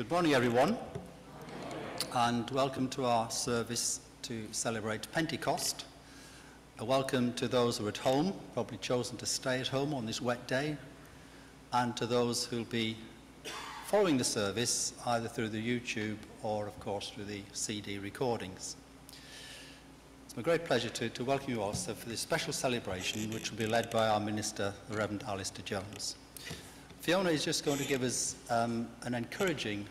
Good morning, everyone, and welcome to our service to celebrate Pentecost. A welcome to those who are at home, probably chosen to stay at home on this wet day, and to those who'll be following the service either through the YouTube or, of course, through the CD recordings. It's my great pleasure to, to welcome you all for this special celebration, which will be led by our Minister, the Reverend Alistair Jones. Fiona is just going to give us um, an encouraging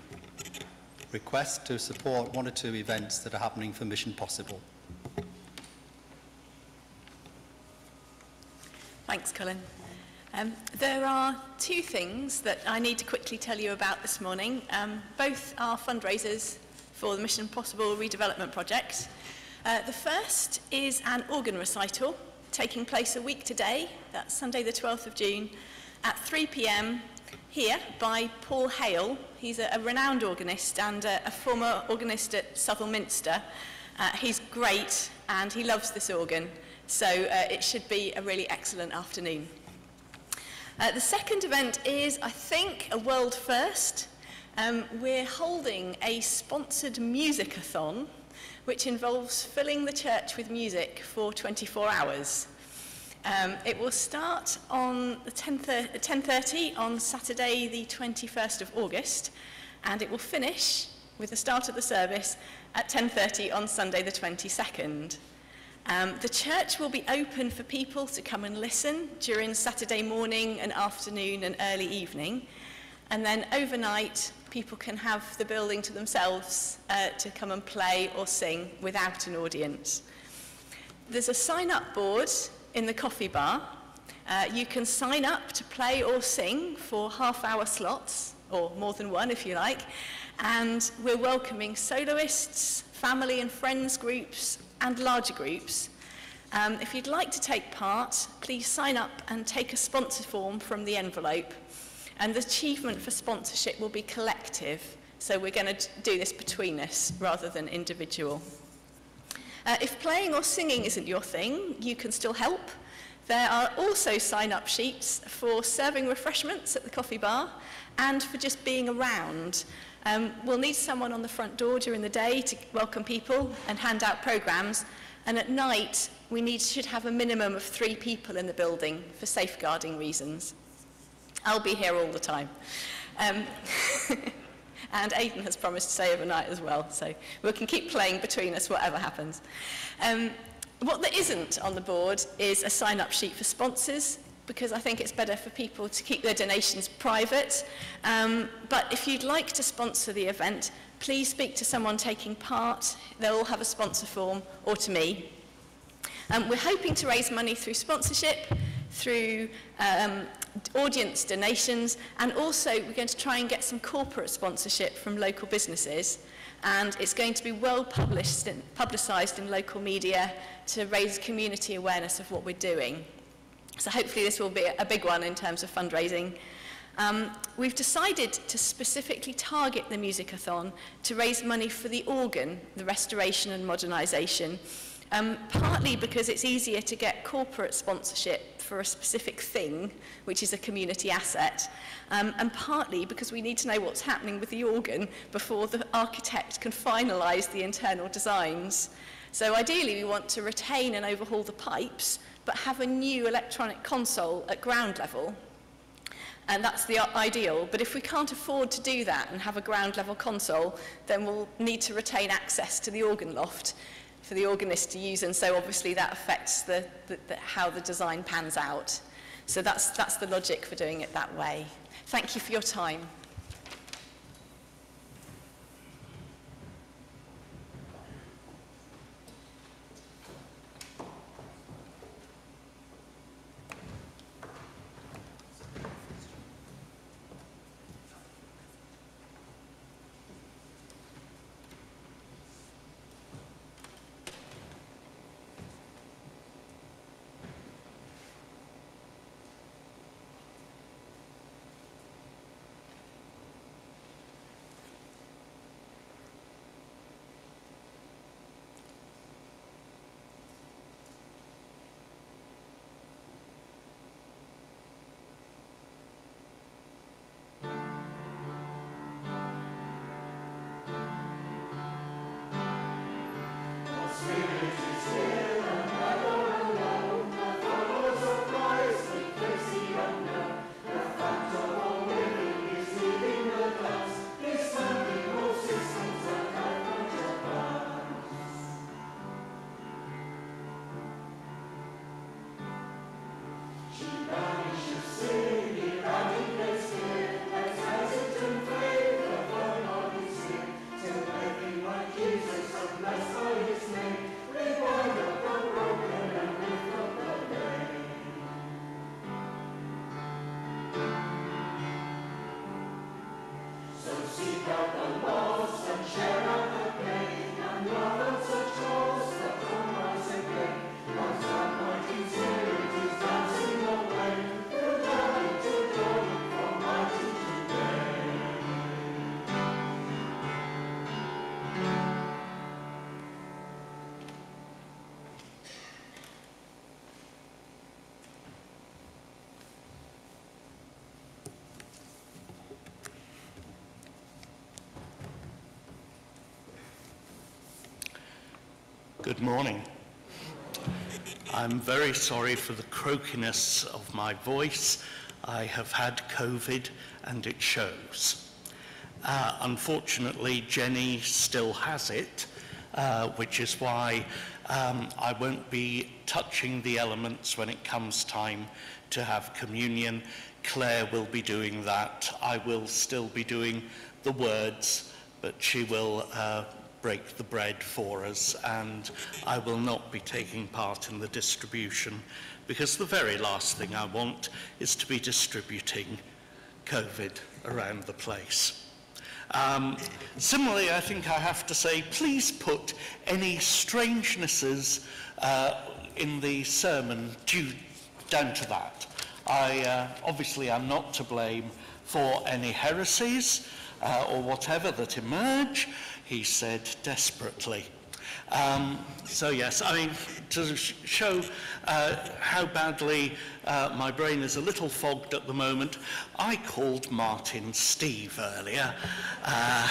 request to support one or two events that are happening for Mission Possible. Thanks, Colin. Um, there are two things that I need to quickly tell you about this morning. Um, both are fundraisers for the Mission Possible redevelopment project. Uh, the first is an organ recital taking place a week today, that's Sunday the 12th of June, at 3 p.m. here by Paul Hale. He's a, a renowned organist and a, a former organist at Southwell Minster. Uh, he's great and he loves this organ, so uh, it should be a really excellent afternoon. Uh, the second event is, I think, a world first. Um, we're holding a sponsored musicathon, which involves filling the church with music for 24 hours. Um, it will start on 10.30 10 uh, on Saturday the 21st of August and it will finish with the start of the service at 10.30 on Sunday the 22nd. Um, the church will be open for people to come and listen during Saturday morning and afternoon and early evening. And then overnight, people can have the building to themselves uh, to come and play or sing without an audience. There's a sign-up board in the coffee bar. Uh, you can sign up to play or sing for half-hour slots, or more than one if you like, and we're welcoming soloists, family and friends groups, and larger groups. Um, if you'd like to take part, please sign up and take a sponsor form from the envelope. And the achievement for sponsorship will be collective, so we're going to do this between us rather than individual. Uh, if playing or singing isn't your thing, you can still help. There are also sign-up sheets for serving refreshments at the coffee bar and for just being around. Um, we'll need someone on the front door during the day to welcome people and hand out programs. And at night, we need, should have a minimum of three people in the building for safeguarding reasons. I'll be here all the time. Um, And Aidan has promised to stay overnight as well, so we can keep playing between us, whatever happens. Um, what there isn't on the board is a sign-up sheet for sponsors, because I think it's better for people to keep their donations private. Um, but if you'd like to sponsor the event, please speak to someone taking part. They'll all have a sponsor form, or to me. Um, we're hoping to raise money through sponsorship, through um, audience donations, and also we're going to try and get some corporate sponsorship from local businesses. And it's going to be well published and publicised in local media to raise community awareness of what we're doing. So hopefully this will be a big one in terms of fundraising. Um, we've decided to specifically target the Musicathon to raise money for the organ, the restoration and modernisation, um, partly because it's easier to get corporate sponsorship for a specific thing, which is a community asset, um, and partly because we need to know what's happening with the organ before the architect can finalise the internal designs. So ideally we want to retain and overhaul the pipes, but have a new electronic console at ground level. and that's the ideal. But if we can't afford to do that and have a ground level console, then we'll need to retain access to the organ loft for the organist to use. And so obviously that affects the, the, the, how the design pans out. So that's, that's the logic for doing it that way. Thank you for your time. Good morning. I'm very sorry for the croakiness of my voice. I have had COVID and it shows. Uh, unfortunately, Jenny still has it, uh, which is why um, I won't be touching the elements when it comes time to have communion. Claire will be doing that. I will still be doing the words, but she will uh, break the bread for us, and I will not be taking part in the distribution because the very last thing I want is to be distributing COVID around the place. Um, similarly, I think I have to say, please put any strangenesses uh, in the sermon due down to that. I uh, obviously am not to blame for any heresies uh, or whatever that emerge, he said desperately. Um, so yes, I mean, to show uh, how badly uh, my brain is a little fogged at the moment, I called Martin Steve earlier. Uh,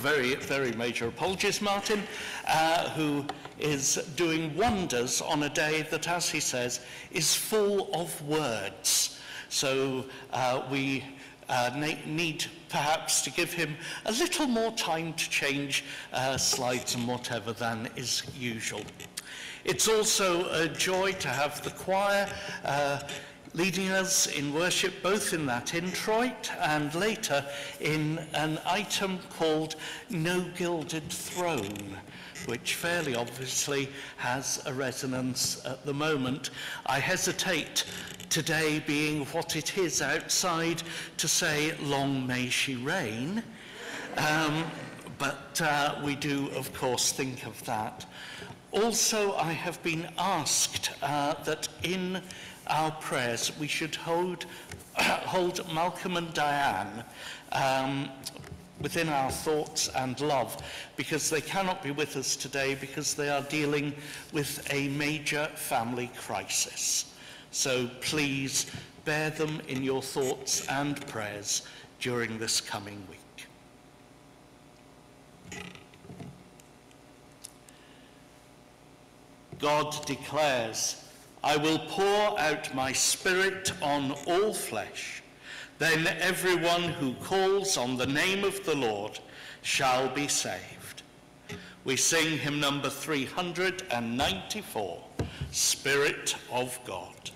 very, very major apologies, Martin, uh, who is doing wonders on a day that, as he says, is full of words. So uh, we uh, need perhaps to give him a little more time to change uh, slides and whatever than is usual. It's also a joy to have the choir uh, leading us in worship both in that introit and later in an item called No Gilded Throne which fairly obviously has a resonance at the moment. I hesitate today being what it is outside to say long may she reign. Um, but uh, we do, of course, think of that. Also, I have been asked uh, that in our prayers we should hold, hold Malcolm and Diane um, within our thoughts and love because they cannot be with us today because they are dealing with a major family crisis. So please bear them in your thoughts and prayers during this coming week. God declares, I will pour out my spirit on all flesh. Then everyone who calls on the name of the Lord shall be saved. We sing hymn number 394, Spirit of God.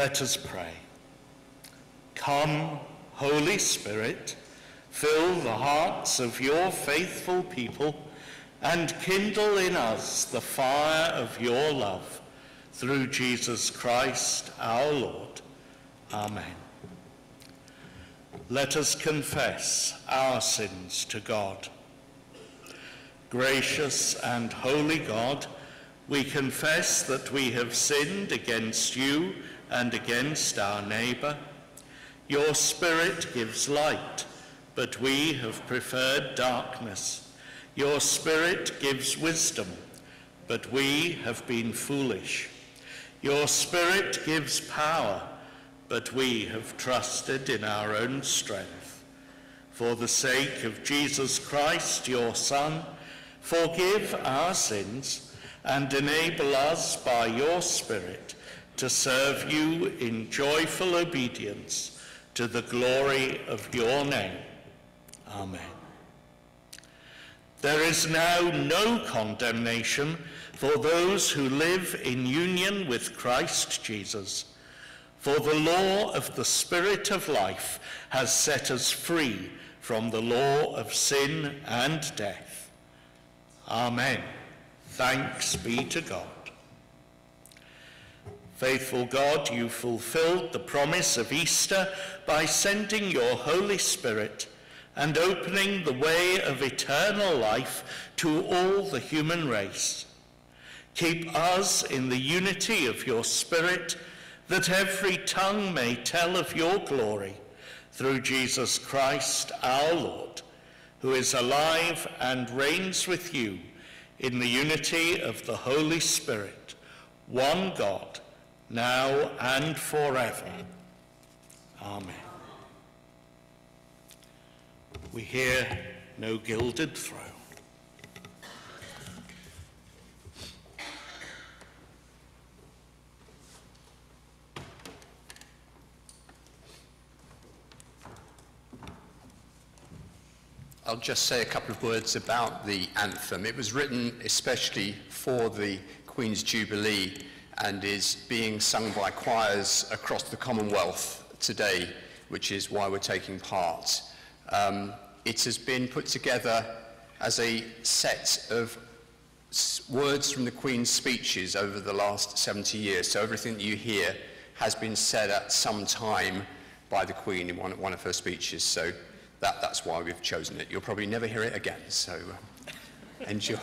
Let us pray. Come, Holy Spirit, fill the hearts of your faithful people and kindle in us the fire of your love through Jesus Christ our Lord. Amen. Let us confess our sins to God. Gracious and holy God, we confess that we have sinned against you and against our neighbour. Your Spirit gives light, but we have preferred darkness. Your Spirit gives wisdom, but we have been foolish. Your Spirit gives power, but we have trusted in our own strength. For the sake of Jesus Christ, your Son, forgive our sins and enable us by your Spirit to serve you in joyful obedience to the glory of your name. Amen. There is now no condemnation for those who live in union with Christ Jesus. For the law of the Spirit of life has set us free from the law of sin and death. Amen. Thanks be to God. Faithful God, you fulfilled the promise of Easter by sending your Holy Spirit and opening the way of eternal life to all the human race. Keep us in the unity of your Spirit, that every tongue may tell of your glory, through Jesus Christ our Lord, who is alive and reigns with you in the unity of the Holy Spirit, one God, now and forever. Amen. We hear no gilded throne. I'll just say a couple of words about the anthem. It was written especially for the Queen's Jubilee and is being sung by choirs across the Commonwealth today, which is why we're taking part. Um, it has been put together as a set of words from the Queen's speeches over the last 70 years. So everything that you hear has been said at some time by the Queen in one, one of her speeches. So that, that's why we've chosen it. You'll probably never hear it again. So uh, enjoy.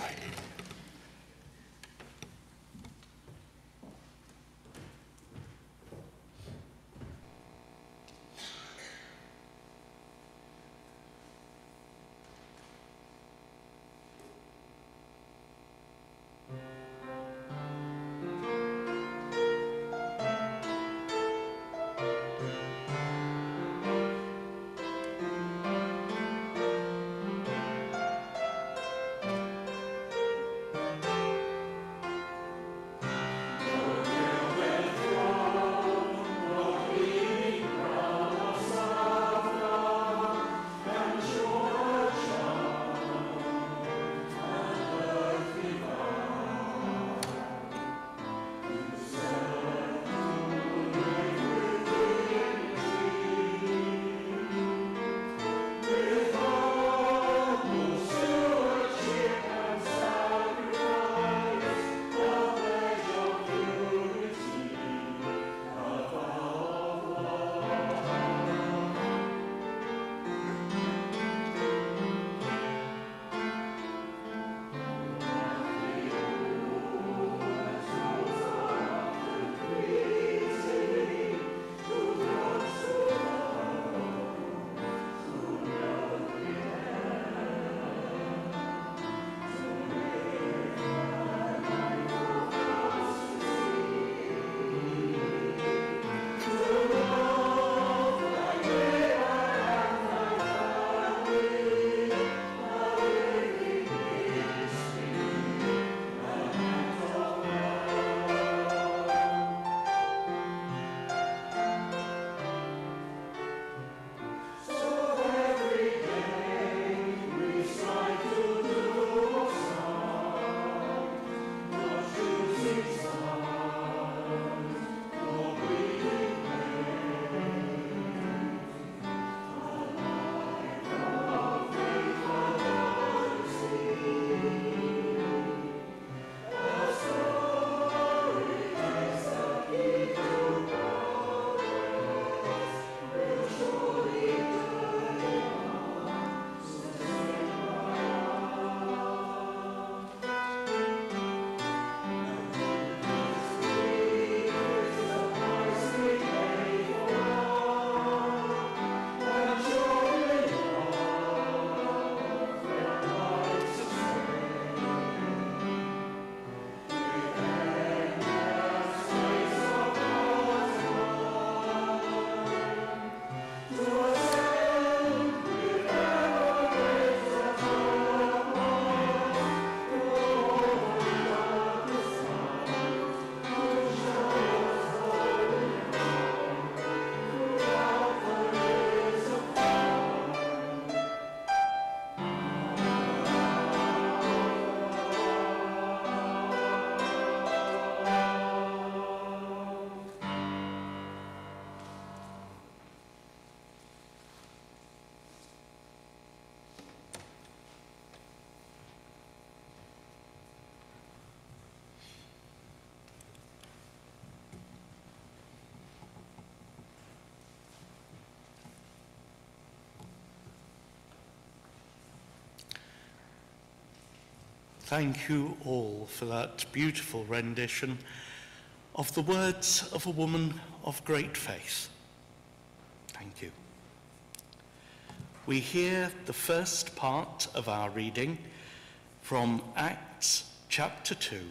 Thank you all for that beautiful rendition of the words of a woman of great faith. Thank you. We hear the first part of our reading from Acts chapter 2,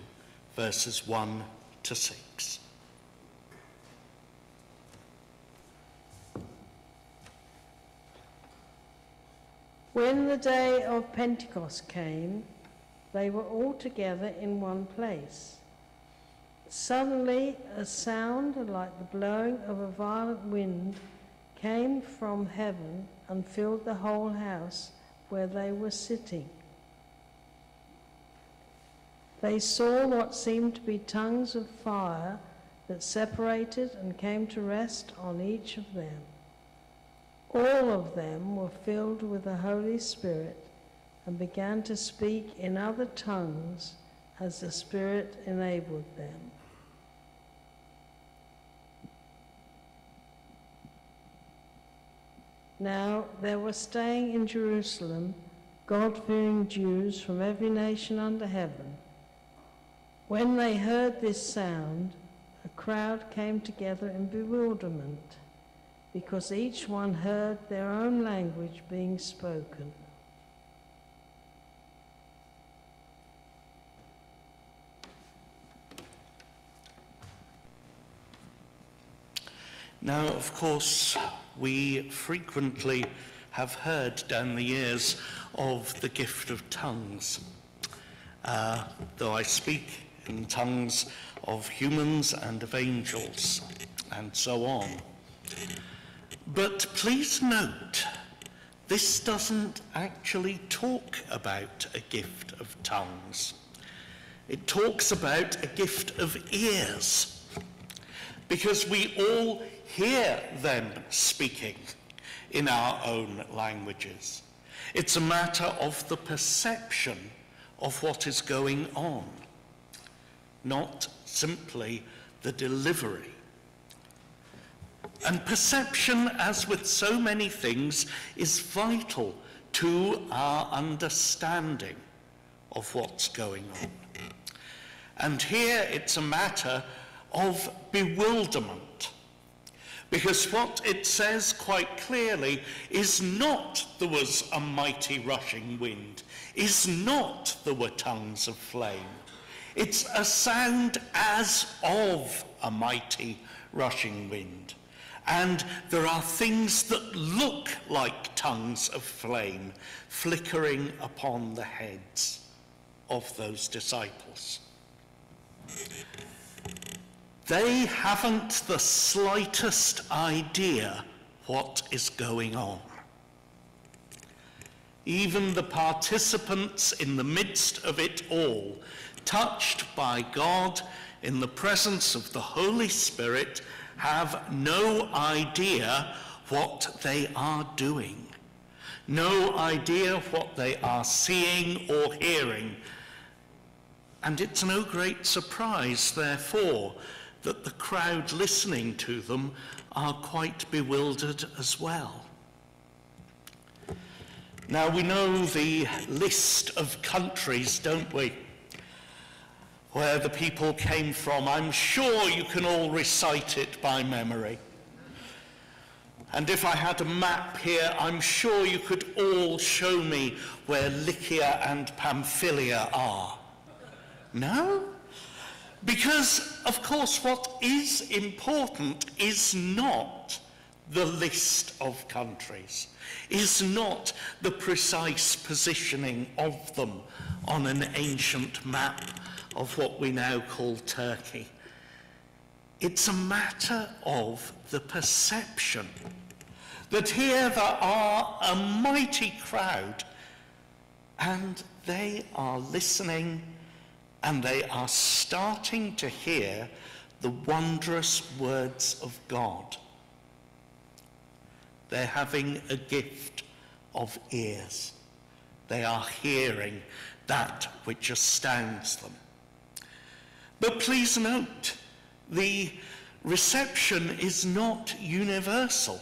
verses 1 to 6. When the day of Pentecost came, they were all together in one place. Suddenly, a sound like the blowing of a violent wind came from heaven and filled the whole house where they were sitting. They saw what seemed to be tongues of fire that separated and came to rest on each of them. All of them were filled with the Holy Spirit and began to speak in other tongues as the Spirit enabled them. Now there were staying in Jerusalem God fearing Jews from every nation under heaven. When they heard this sound, a crowd came together in bewilderment because each one heard their own language being spoken. Now, of course, we frequently have heard down the years of the gift of tongues. Uh, though I speak in tongues of humans and of angels, and so on. But please note, this doesn't actually talk about a gift of tongues. It talks about a gift of ears, because we all hear them speaking in our own languages. It's a matter of the perception of what is going on, not simply the delivery. And perception, as with so many things, is vital to our understanding of what's going on. And here it's a matter of bewilderment. Because what it says quite clearly is not there was a mighty rushing wind, is not there were tongues of flame. It's a sound as of a mighty rushing wind. And there are things that look like tongues of flame flickering upon the heads of those disciples. They haven't the slightest idea what is going on. Even the participants in the midst of it all, touched by God in the presence of the Holy Spirit, have no idea what they are doing, no idea what they are seeing or hearing. And it's no great surprise, therefore, that the crowd listening to them are quite bewildered as well. Now, we know the list of countries, don't we? Where the people came from. I'm sure you can all recite it by memory. And if I had a map here, I'm sure you could all show me where Lycia and Pamphylia are. No? Because, of course, what is important is not the list of countries, is not the precise positioning of them on an ancient map of what we now call Turkey. It's a matter of the perception that here there are a mighty crowd and they are listening and they are starting to hear the wondrous words of God. They're having a gift of ears. They are hearing that which astounds them. But please note, the reception is not universal.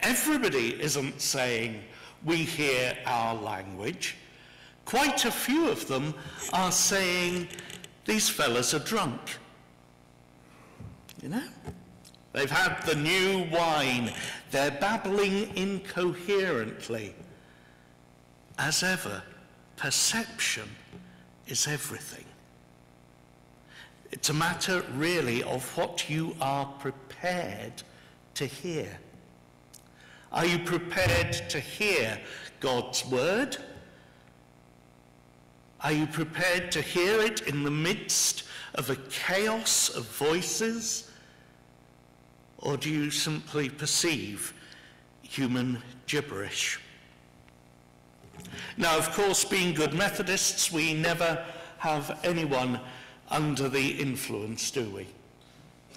Everybody isn't saying, we hear our language. Quite a few of them are saying, these fellas are drunk. You know? They've had the new wine. They're babbling incoherently. As ever, perception is everything. It's a matter really of what you are prepared to hear. Are you prepared to hear God's word? Are you prepared to hear it in the midst of a chaos of voices? Or do you simply perceive human gibberish? Now, of course, being good Methodists, we never have anyone under the influence, do we?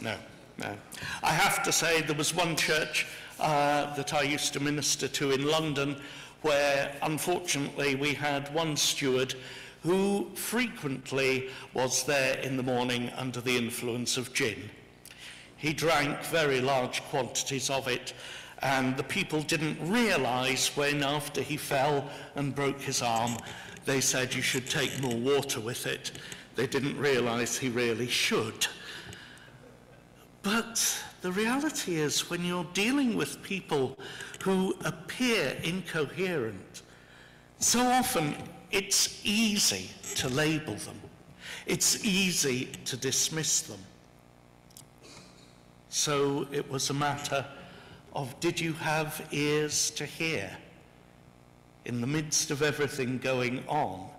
No, no. I have to say there was one church uh, that I used to minister to in London where unfortunately we had one steward who frequently was there in the morning under the influence of gin. He drank very large quantities of it and the people didn't realize when after he fell and broke his arm they said you should take more water with it. They didn't realize he really should. But the reality is when you're dealing with people who appear incoherent, so often it's easy to label them. It's easy to dismiss them. So it was a matter of did you have ears to hear? In the midst of everything going on,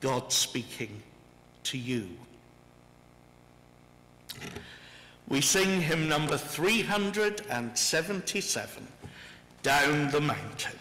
God speaking to you. We sing hymn number 377, Down the Mountain.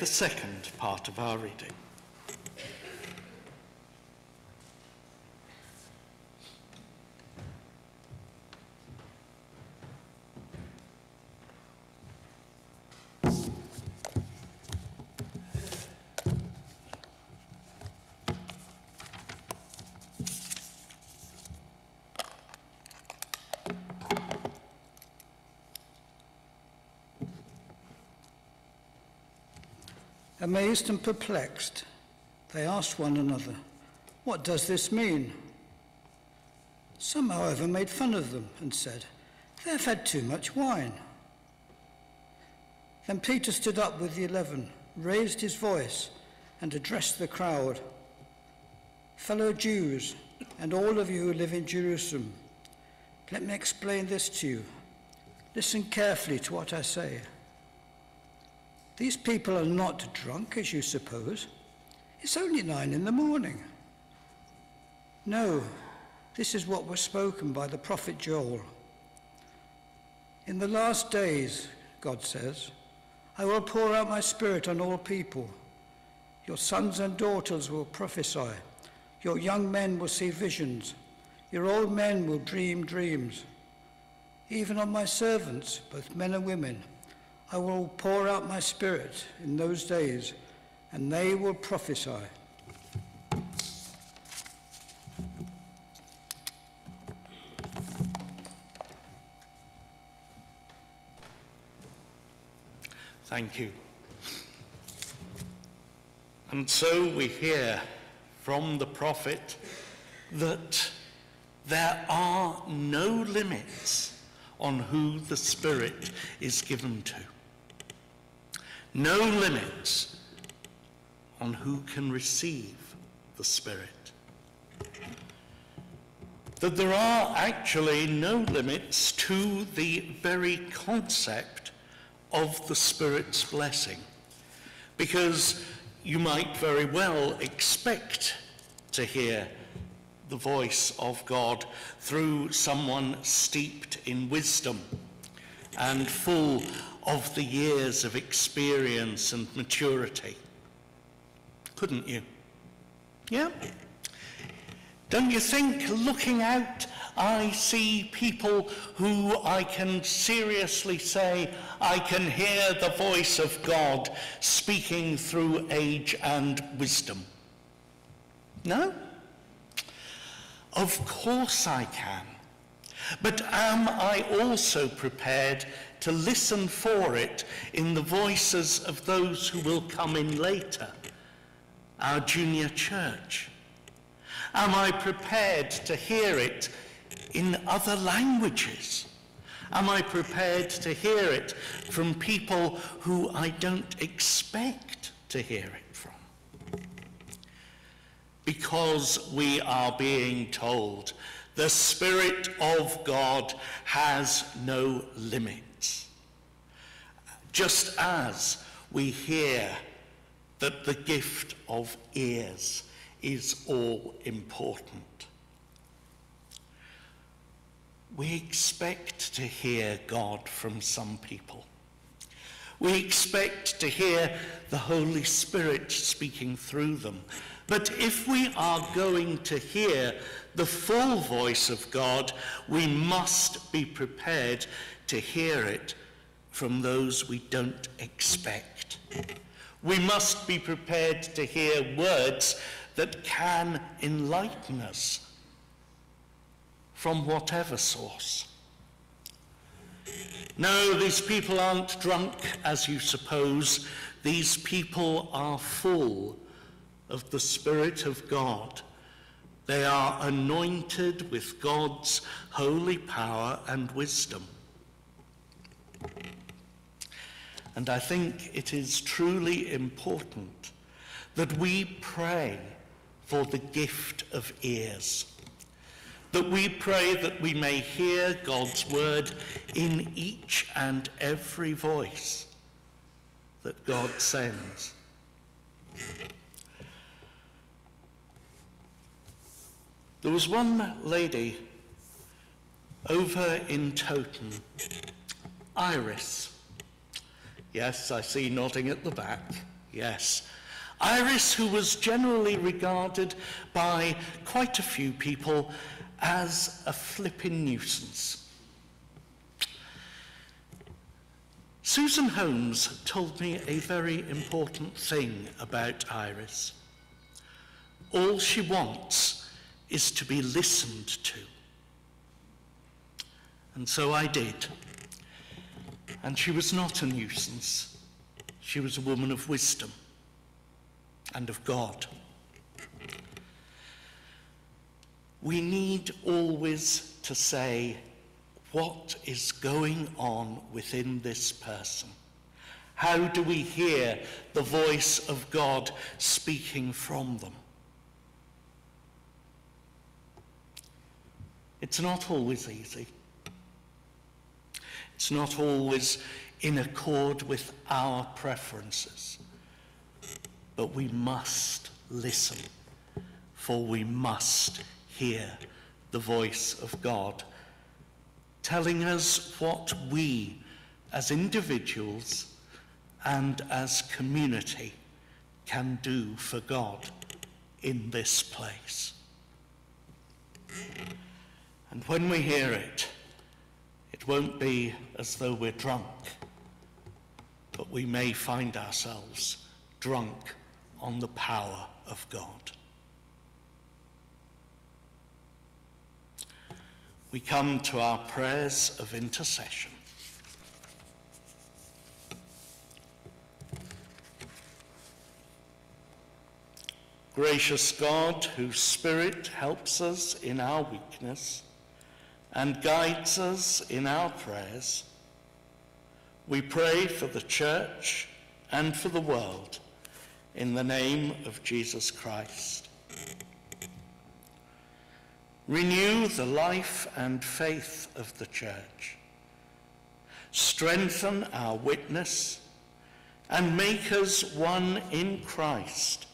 The second part of our reading. Amazed and perplexed, they asked one another, What does this mean? Some, however, made fun of them and said, They have had too much wine. Then Peter stood up with the eleven, raised his voice and addressed the crowd. Fellow Jews, and all of you who live in Jerusalem, let me explain this to you. Listen carefully to what I say. These people are not drunk, as you suppose. It's only nine in the morning. No, this is what was spoken by the prophet Joel. In the last days, God says, I will pour out my spirit on all people. Your sons and daughters will prophesy. Your young men will see visions. Your old men will dream dreams. Even on my servants, both men and women, I will pour out my spirit in those days, and they will prophesy. Thank you. And so we hear from the prophet that there are no limits on who the Spirit is given to. No limits on who can receive the Spirit. That there are actually no limits to the very concept of the Spirit's blessing. Because you might very well expect to hear the voice of God through someone steeped in wisdom and full of the years of experience and maturity. Couldn't you? Yeah? Don't you think looking out I see people who I can seriously say I can hear the voice of God speaking through age and wisdom? No? Of course I can. But am I also prepared to listen for it in the voices of those who will come in later, our junior church? Am I prepared to hear it in other languages? Am I prepared to hear it from people who I don't expect to hear it from? Because we are being told the Spirit of God has no limits. Just as we hear that the gift of ears is all important. We expect to hear God from some people. We expect to hear the Holy Spirit speaking through them. But if we are going to hear the full voice of God, we must be prepared to hear it from those we don't expect. We must be prepared to hear words that can enlighten us from whatever source. No, these people aren't drunk as you suppose. These people are full of the Spirit of God. They are anointed with God's holy power and wisdom. And I think it is truly important that we pray for the gift of ears that we pray that we may hear God's word in each and every voice that God sends. There was one lady over in Toton, Iris. Yes, I see nodding at the back. Yes. Iris, who was generally regarded by quite a few people as a flipping nuisance. Susan Holmes told me a very important thing about Iris. All she wants is to be listened to. And so I did. And she was not a nuisance. She was a woman of wisdom and of God. we need always to say, what is going on within this person? How do we hear the voice of God speaking from them? It's not always easy. It's not always in accord with our preferences. But we must listen, for we must hear the voice of God, telling us what we as individuals and as community can do for God in this place. And when we hear it, it won't be as though we're drunk, but we may find ourselves drunk on the power of God. We come to our prayers of intercession. Gracious God, whose Spirit helps us in our weakness and guides us in our prayers, we pray for the church and for the world in the name of Jesus Christ. Renew the life and faith of the church. Strengthen our witness and make us one in Christ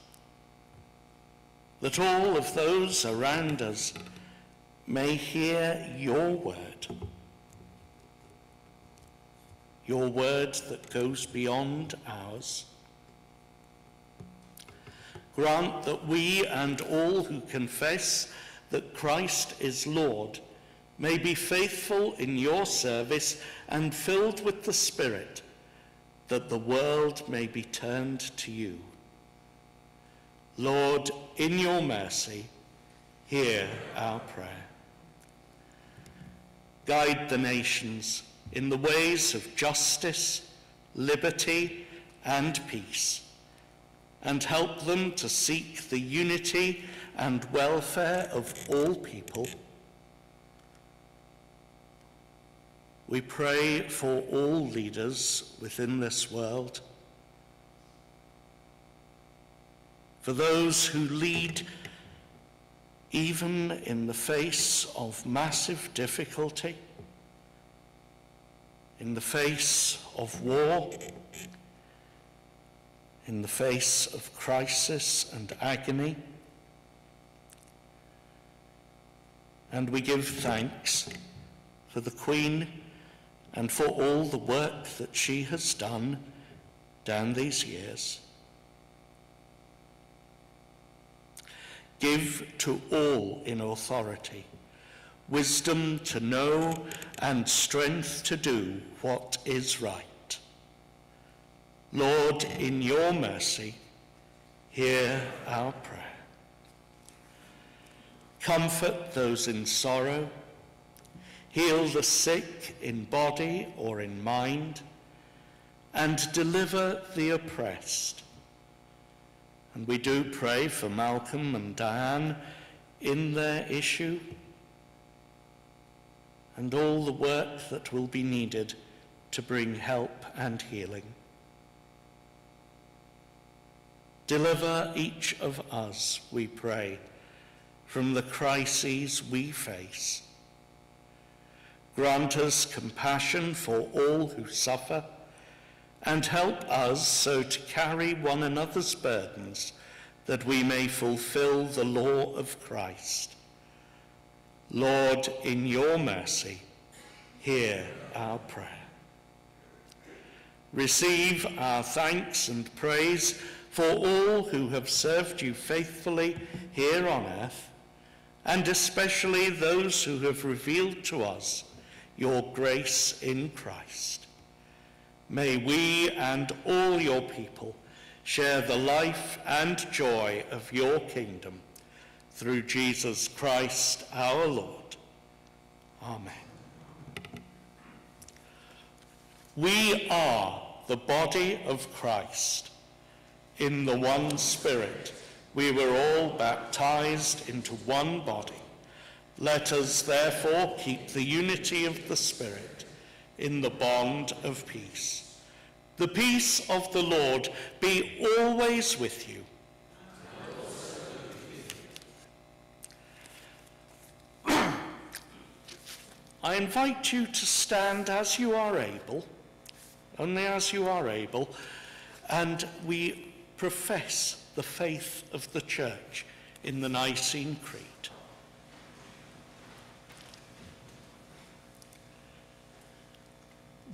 that all of those around us may hear your word, your word that goes beyond ours. Grant that we and all who confess that Christ is Lord may be faithful in your service and filled with the Spirit, that the world may be turned to you. Lord, in your mercy, hear our prayer. Guide the nations in the ways of justice, liberty, and peace, and help them to seek the unity and welfare of all people. We pray for all leaders within this world for those who lead even in the face of massive difficulty, in the face of war, in the face of crisis and agony. And we give thanks for the Queen and for all the work that she has done down these years. Give to all in authority wisdom to know and strength to do what is right. Lord, in your mercy, hear our prayer. Comfort those in sorrow, heal the sick in body or in mind, and deliver the oppressed and we do pray for Malcolm and Diane in their issue and all the work that will be needed to bring help and healing. Deliver each of us, we pray, from the crises we face. Grant us compassion for all who suffer and help us so to carry one another's burdens that we may fulfill the law of Christ. Lord, in your mercy, hear our prayer. Receive our thanks and praise for all who have served you faithfully here on earth, and especially those who have revealed to us your grace in Christ. May we and all your people share the life and joy of your kingdom through Jesus Christ our Lord. Amen. We are the body of Christ. In the one Spirit, we were all baptized into one body. Let us therefore keep the unity of the Spirit in the bond of peace. The peace of the Lord be always with you. I invite you to stand as you are able, only as you are able, and we profess the faith of the Church in the Nicene Creed.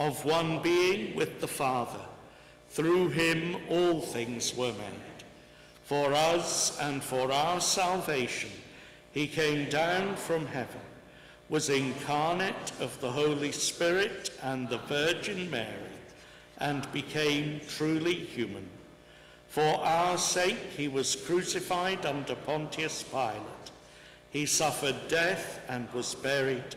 of one being with the Father. Through him all things were made. For us and for our salvation, he came down from heaven, was incarnate of the Holy Spirit and the Virgin Mary, and became truly human. For our sake he was crucified under Pontius Pilate. He suffered death and was buried.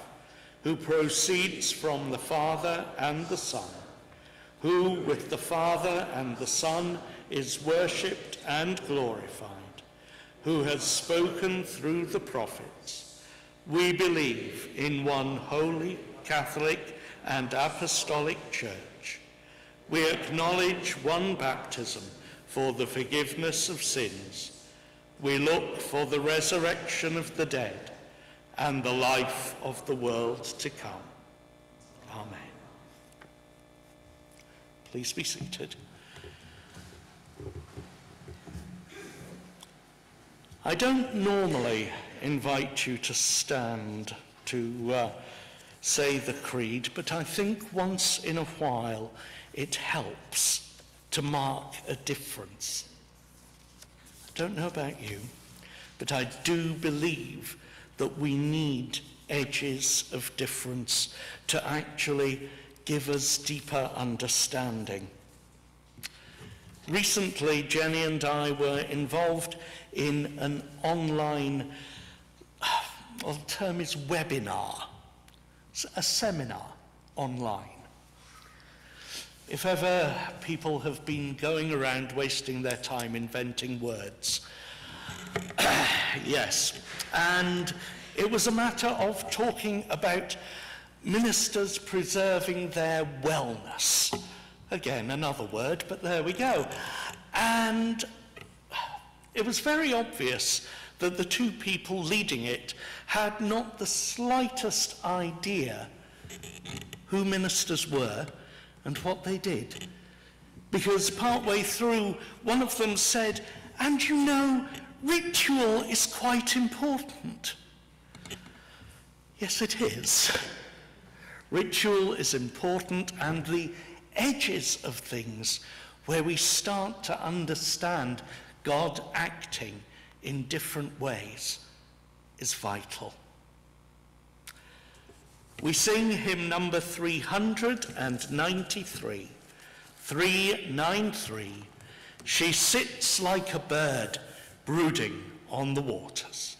who proceeds from the Father and the Son, who with the Father and the Son is worshipped and glorified, who has spoken through the prophets. We believe in one holy, Catholic, and apostolic church. We acknowledge one baptism for the forgiveness of sins. We look for the resurrection of the dead and the life of the world to come. Amen. Please be seated. I don't normally invite you to stand to uh, say the creed, but I think once in a while it helps to mark a difference. I don't know about you, but I do believe that we need edges of difference to actually give us deeper understanding. Recently, Jenny and I were involved in an online, well, the term is webinar, a seminar online. If ever people have been going around wasting their time inventing words, yes, and it was a matter of talking about ministers preserving their wellness. Again, another word, but there we go. And it was very obvious that the two people leading it had not the slightest idea who ministers were and what they did. Because partway through, one of them said, and you know, ritual is quite important. Yes, it is. Ritual is important and the edges of things where we start to understand God acting in different ways is vital. We sing hymn number 393, 393. She sits like a bird brooding on the waters.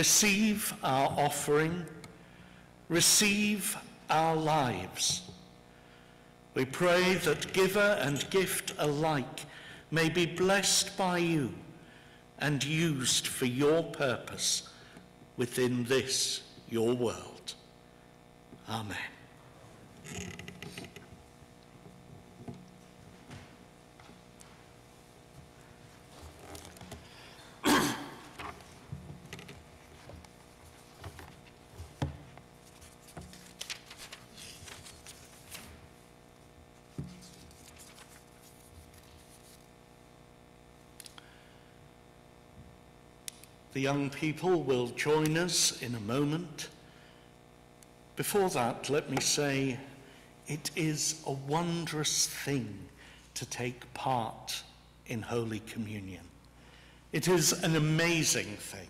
Receive our offering, receive our lives. We pray that giver and gift alike may be blessed by you and used for your purpose within this, your world. Amen. The young people will join us in a moment. Before that, let me say it is a wondrous thing to take part in Holy Communion. It is an amazing thing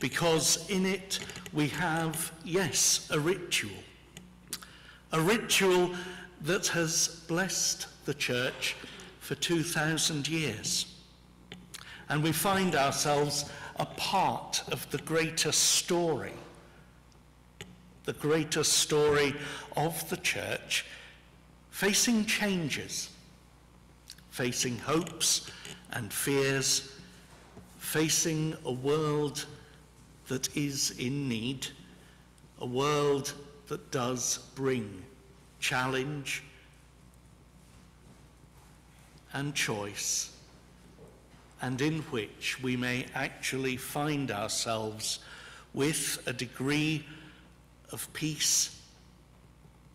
because in it we have, yes, a ritual. A ritual that has blessed the church for 2,000 years. And we find ourselves a part of the greater story, the greater story of the church, facing changes, facing hopes and fears, facing a world that is in need, a world that does bring challenge and choice and in which we may actually find ourselves with a degree of peace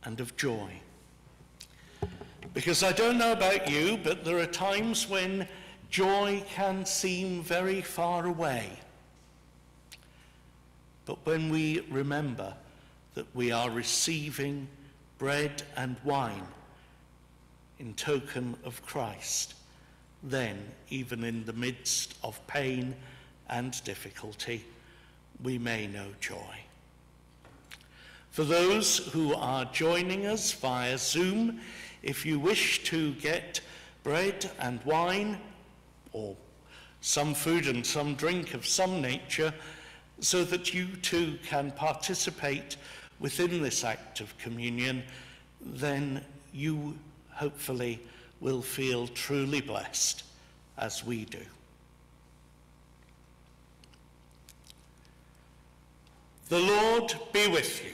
and of joy. Because I don't know about you, but there are times when joy can seem very far away. But when we remember that we are receiving bread and wine in token of Christ, then, even in the midst of pain and difficulty, we may know joy. For those who are joining us via Zoom, if you wish to get bread and wine, or some food and some drink of some nature, so that you too can participate within this act of communion, then you hopefully will feel truly blessed as we do. The Lord be with you.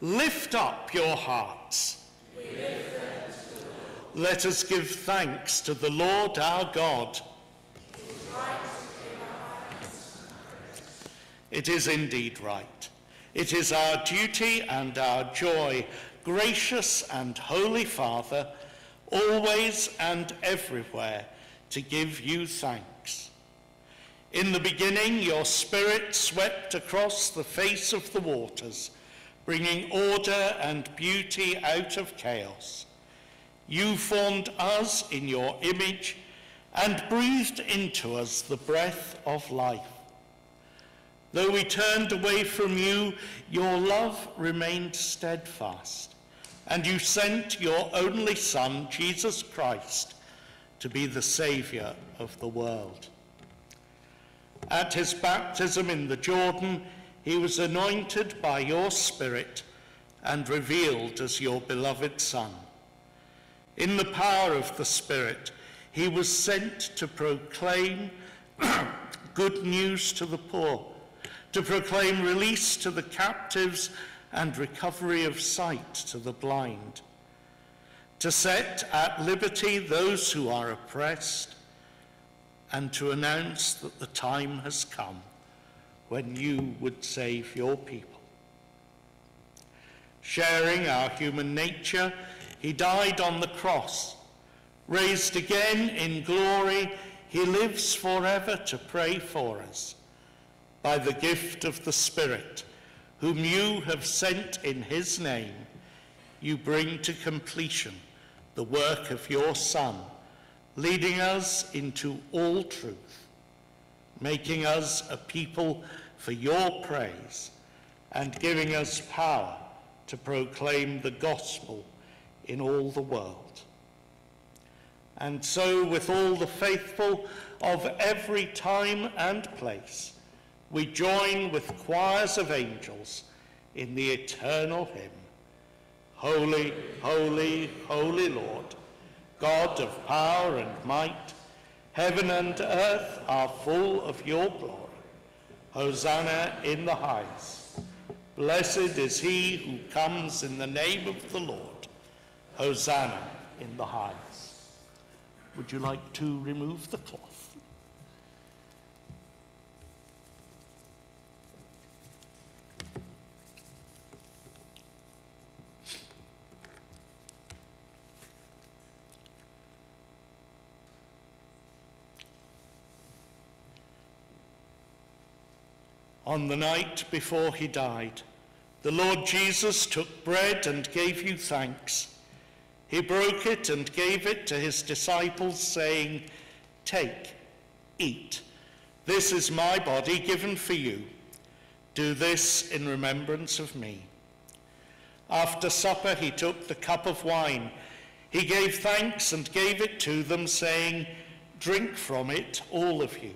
Lift up your hearts. Let us give thanks to the Lord our God. It is indeed right. It is our duty and our joy gracious and holy Father, always and everywhere to give you thanks. In the beginning, your Spirit swept across the face of the waters, bringing order and beauty out of chaos. You formed us in your image and breathed into us the breath of life. Though we turned away from you, your love remained steadfast and you sent your only Son, Jesus Christ, to be the Saviour of the world. At his baptism in the Jordan, he was anointed by your Spirit and revealed as your beloved Son. In the power of the Spirit, he was sent to proclaim good news to the poor, to proclaim release to the captives and recovery of sight to the blind, to set at liberty those who are oppressed, and to announce that the time has come when you would save your people. Sharing our human nature, he died on the cross. Raised again in glory, he lives forever to pray for us. By the gift of the Spirit, whom you have sent in his name, you bring to completion the work of your Son, leading us into all truth, making us a people for your praise, and giving us power to proclaim the gospel in all the world. And so, with all the faithful of every time and place, we join with choirs of angels in the eternal hymn Holy, holy, holy Lord, God of power and might, heaven and earth are full of your glory. Hosanna in the highest. Blessed is he who comes in the name of the Lord. Hosanna in the highest. Would you like to remove the cloth? On the night before he died, the Lord Jesus took bread and gave you thanks. He broke it and gave it to his disciples, saying, Take, eat. This is my body given for you. Do this in remembrance of me. After supper, he took the cup of wine. He gave thanks and gave it to them, saying, Drink from it, all of you.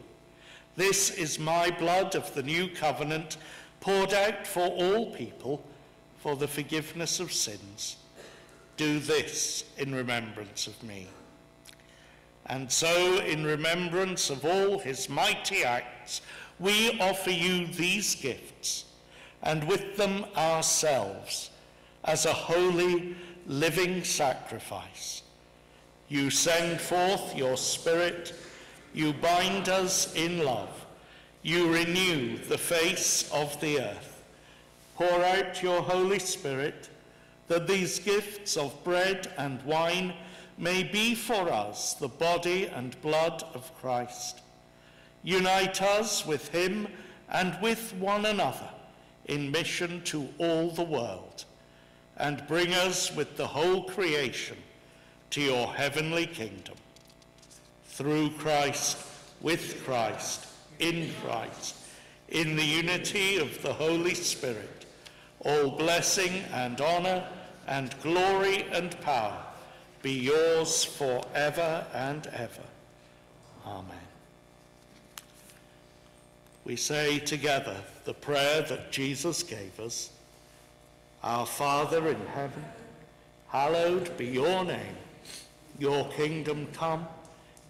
This is my blood of the new covenant, poured out for all people for the forgiveness of sins. Do this in remembrance of me. And so, in remembrance of all his mighty acts, we offer you these gifts, and with them ourselves, as a holy, living sacrifice. You send forth your Spirit, you bind us in love, you renew the face of the earth. Pour out your Holy Spirit, that these gifts of bread and wine may be for us the body and blood of Christ. Unite us with him and with one another in mission to all the world, and bring us with the whole creation to your heavenly kingdom. Through Christ, with Christ, in Christ, in the unity of the Holy Spirit, all blessing and honor and glory and power be yours forever and ever. Amen. We say together the prayer that Jesus gave us. Our Father in heaven, hallowed be your name. Your kingdom come,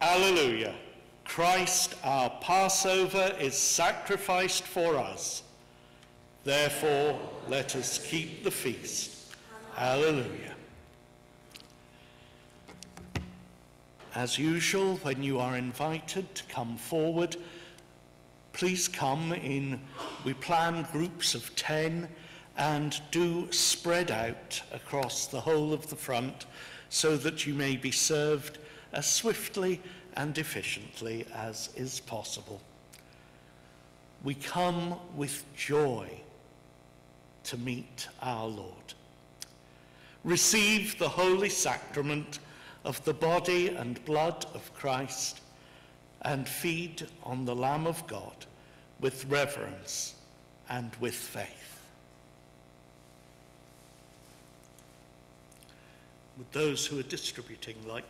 Alleluia. Christ, our Passover, is sacrificed for us. Therefore, let us keep the feast. Alleluia. As usual, when you are invited to come forward, please come in, we plan groups of 10 and do spread out across the whole of the front so that you may be served as swiftly and efficiently as is possible. We come with joy to meet our Lord. Receive the holy sacrament of the body and blood of Christ and feed on the Lamb of God with reverence and with faith. Would those who are distributing like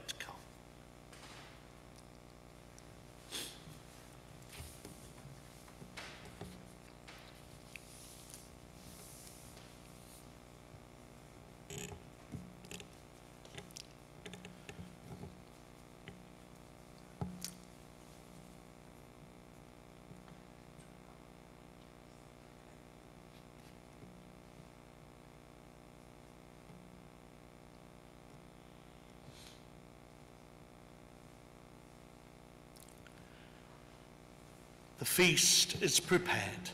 feast is prepared.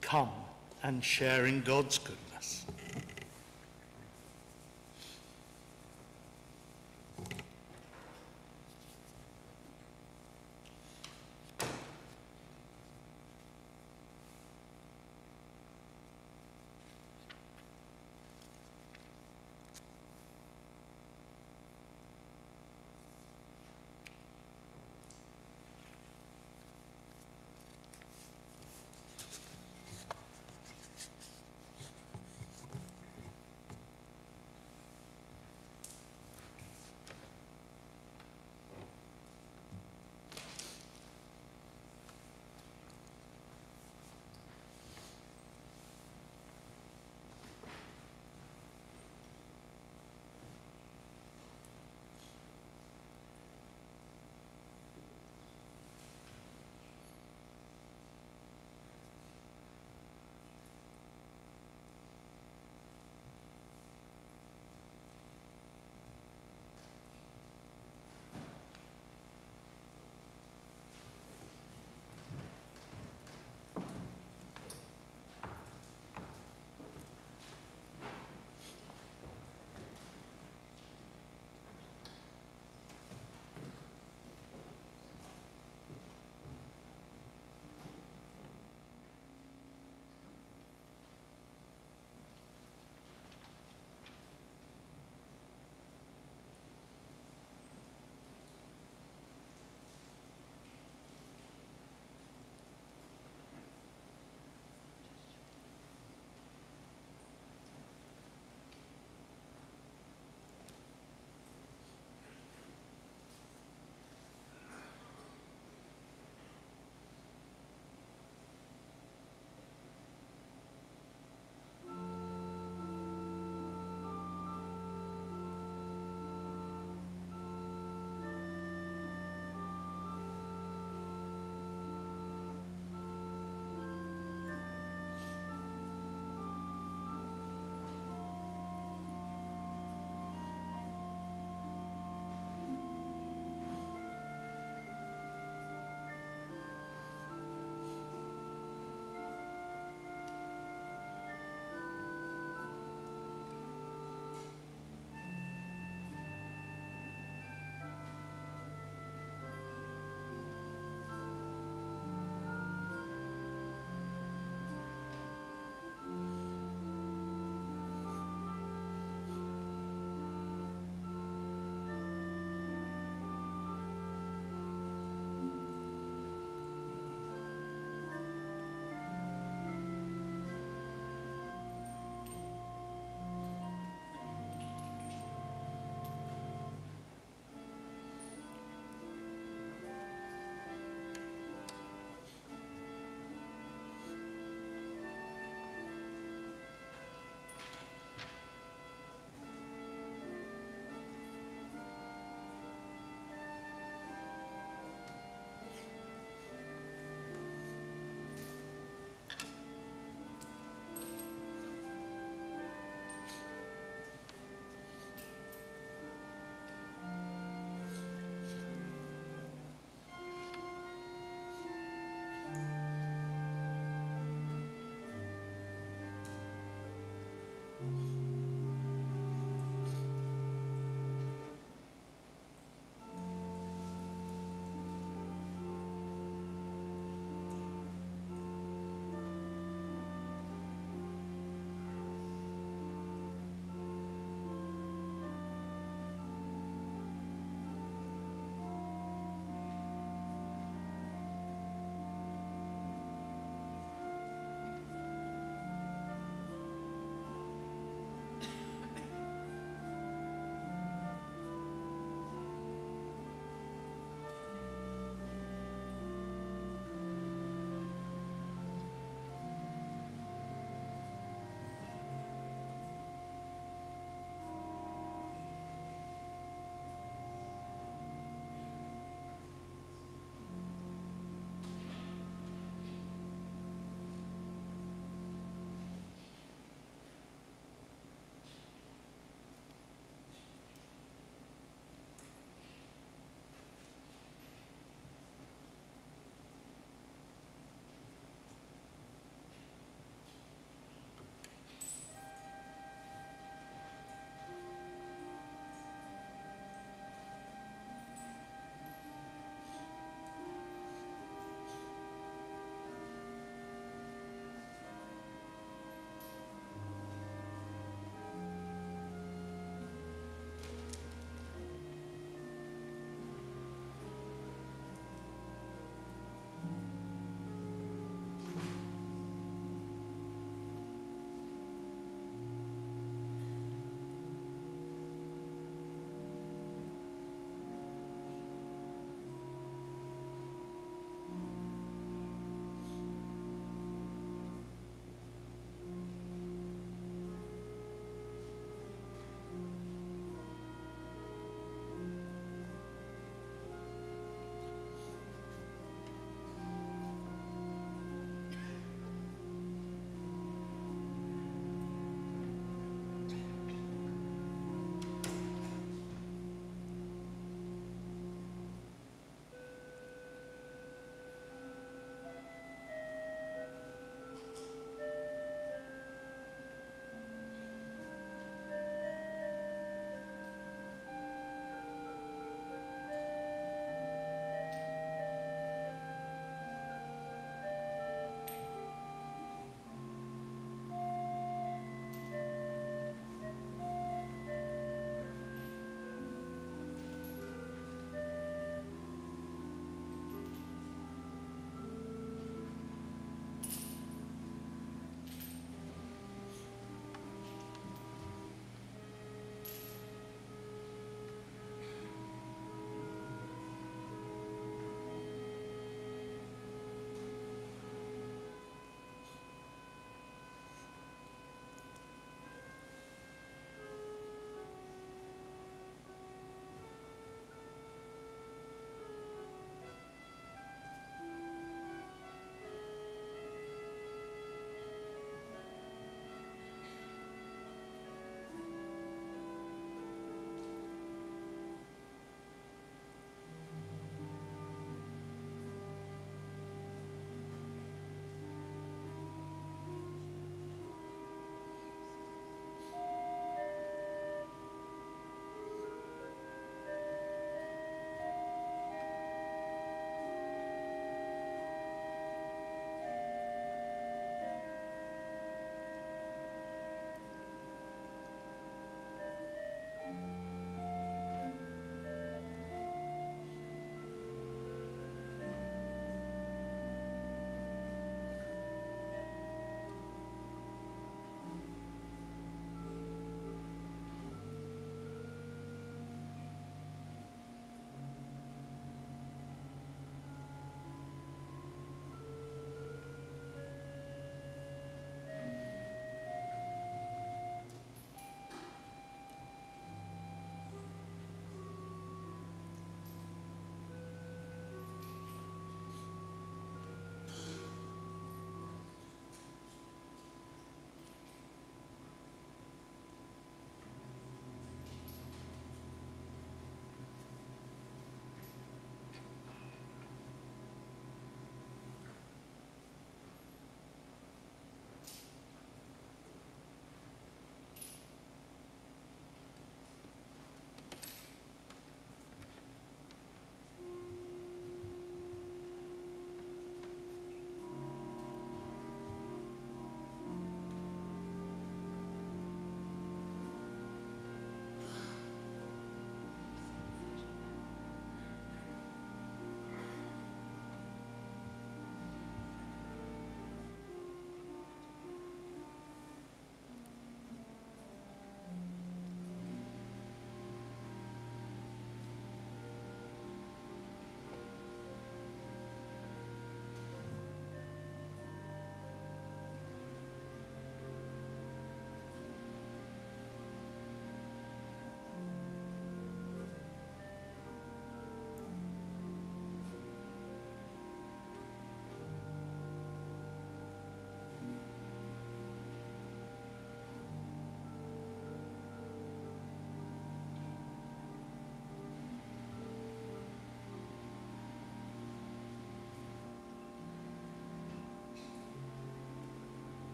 Come and share in God's goodness.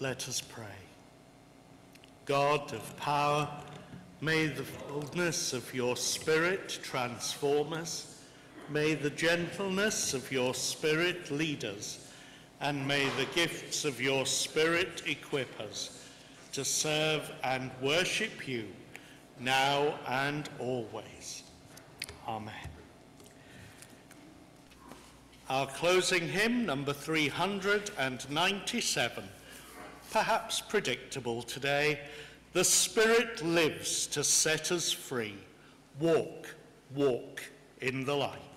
Let us pray. God of power, may the boldness of your Spirit transform us. May the gentleness of your Spirit lead us. And may the gifts of your Spirit equip us to serve and worship you now and always. Amen. Our closing hymn, number 397, perhaps predictable today. The Spirit lives to set us free. Walk, walk in the light.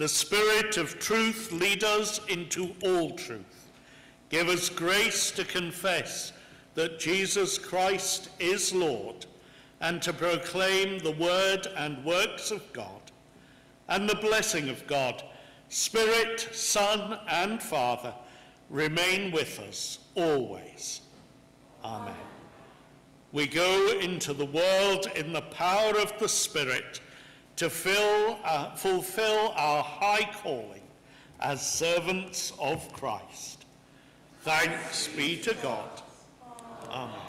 The Spirit of truth lead us into all truth. Give us grace to confess that Jesus Christ is Lord and to proclaim the word and works of God. And the blessing of God, Spirit, Son, and Father, remain with us always. Amen. We go into the world in the power of the Spirit to fill, uh, fulfill our high calling as servants of Christ. Thanks be to God. Amen.